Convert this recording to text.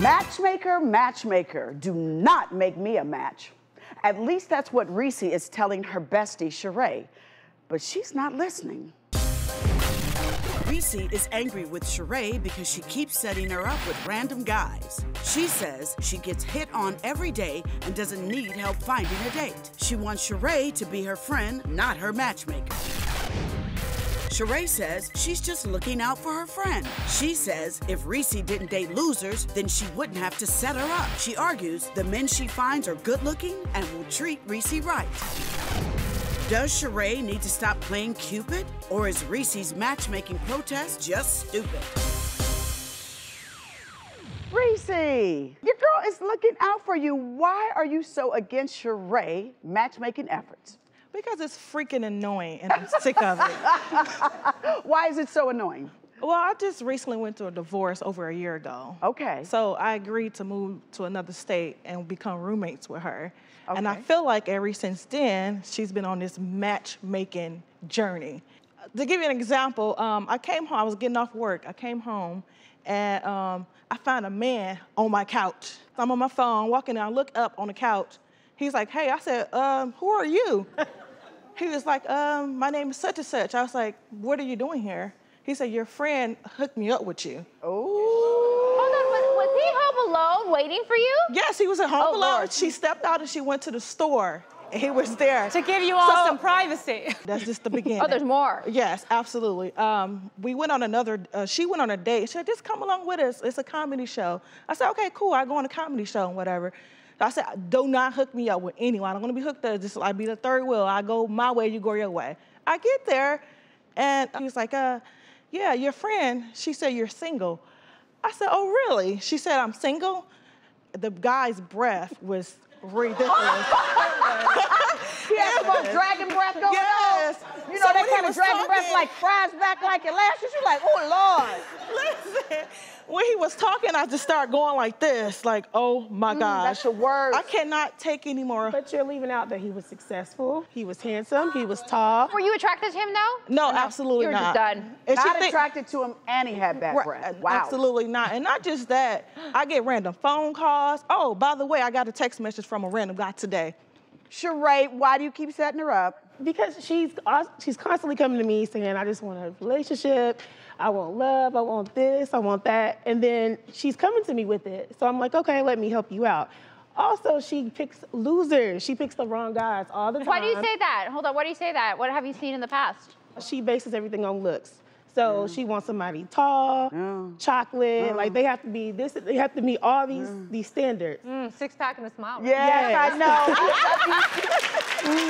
Matchmaker, matchmaker, do not make me a match. At least that's what Reese is telling her bestie, Sheree. But she's not listening. Reese is angry with Sheree because she keeps setting her up with random guys. She says she gets hit on every day and doesn't need help finding a date. She wants Sheree to be her friend, not her matchmaker. Sheree says she's just looking out for her friend. She says if Reese didn't date losers, then she wouldn't have to set her up. She argues the men she finds are good looking and will treat Reese right. Does Sheree need to stop playing Cupid? Or is Reese's matchmaking protest just stupid? Reese, your girl is looking out for you. Why are you so against Sheree matchmaking efforts? Because it's freaking annoying and I'm sick of it. Why is it so annoying? Well, I just recently went through a divorce over a year ago. Okay. So I agreed to move to another state and become roommates with her. Okay. And I feel like ever since then, she's been on this matchmaking journey. To give you an example, um, I came home, I was getting off work. I came home and um, I found a man on my couch. I'm on my phone, walking down, I look up on the couch. He's like, hey, I said, um, who are you? He was like, um, my name is such and such. I was like, what are you doing here? He said, your friend hooked me up with you. Oh. Hold on, was, was he home alone waiting for you? Yes, he was at home Oh, alone. Lord. She stepped out and she went to the store and he was there. To give you all So- some privacy. That's just the beginning. Oh, there's more. Yes, absolutely. Um, we went on another, uh, she went on a date. She said, just come along with us. It's a comedy show. I said, okay, cool. I go on a comedy show and whatever. I said, do not hook me up with anyone. I'm gonna be hooked up. Just I be the third wheel. I go my way, you go your way. I get there, and he was like, uh, yeah, your friend. She said you're single. I said, oh really? She said I'm single. The guy's breath was ridiculous. He had some more dragon breath Yes. on. You know So that when he kind of was dragon breath talking- like fries back like your lashes. You're like, oh Lord. Listen, when he was talking, I just started going like this, like, oh my mm, gosh. that's the worst. I cannot take anymore. But you're leaving out that he was successful, he was handsome, he was tall. Were you attracted to him though? no, absolutely You were not. just done. And Not think- attracted to him, and he had bad breath. Wow. Absolutely not. And not just that, I get random phone calls. Oh, by the way, I got a text message from a random guy today. Sheree, why do you keep setting her up? Because she's she's constantly coming to me saying, I just want a relationship, I want love, I want this, I want that. And then she's coming to me with it. So I'm like, okay, let me help you out. Also, she picks losers. She picks the wrong guys all the time. Why do you say that? Hold on, why do you say that? What have you seen in the past? She bases everything on looks. So she wants somebody tall, chocolate, like they have to be this, they have to meet all these these standards. Mm, six pack and a smile. right? Yes, Yes. I know.